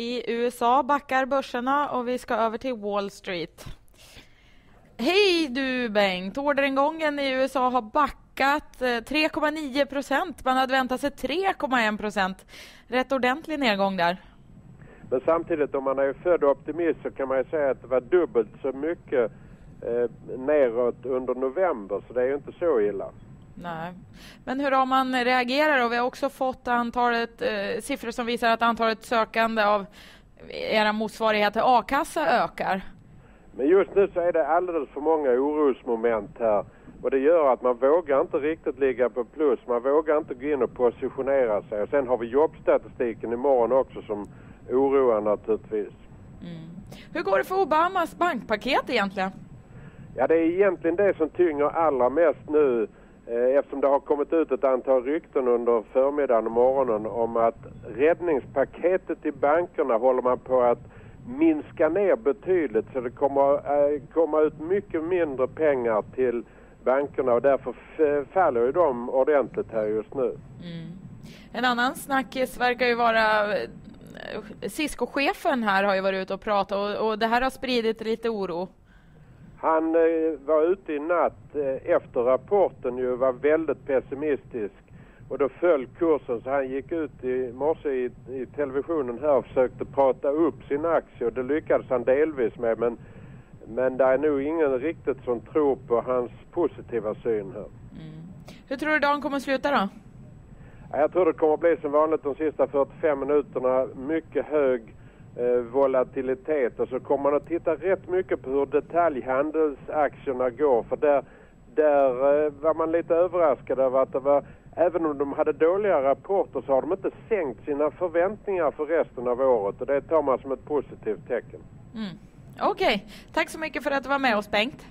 I USA backar börserna och vi ska över till Wall Street. Hej du Bengt! Orderingången i USA har backat eh, 3,9 procent. Man hade väntat sig 3,1 procent. Rätt ordentlig nedgång där. Men samtidigt om man är född optimist så kan man ju säga att det var dubbelt så mycket eh, neråt under november så det är ju inte så illa. Nej. Men hur har man reagerat? Vi har också fått antalet eh, siffror som visar att antalet sökande av era motsvarigheter a-kassa ökar. Men just nu så är det alldeles för många orosmoment här. Och det gör att man vågar inte riktigt ligga på plus. Man vågar inte gå in och positionera sig. Och sen har vi jobbstatistiken imorgon också som oroar naturligtvis. Mm. Hur går det för Obamas bankpaket egentligen? Ja, det är egentligen det som tynger allra mest nu Eh, eftersom det har kommit ut ett antal rykten under förmiddagen och morgonen om att räddningspaketet till bankerna håller man på att minska ner betydligt så det kommer eh, komma ut mycket mindre pengar till bankerna och därför faller ju de ordentligt här just nu. Mm. En annan snackis verkar ju vara eh, Cisco-chefen här har ju varit ute och pratat och, och det här har spridit lite oro. Han eh, var ute i natt eh, efter rapporten ju var väldigt pessimistisk och då föll kursen så han gick ut i morse i, i televisionen här och försökte prata upp sin aktie och det lyckades han delvis med men, men det är nog ingen riktigt som tror på hans positiva syn här. Mm. Hur tror du dagen kommer att sluta då? Jag tror det kommer att bli som vanligt de sista 45 minuterna mycket hög eh, volatilitet och så kommer man att titta rätt mycket på hur detaljhandelsaktierna går för där, där eh, var man lite överraskad över att det var även om de hade dåliga rapporter så har de inte sänkt sina förväntningar för resten av året och det tar man som ett positivt tecken. Mm. Okej, okay. tack så mycket för att du var med oss Bengt.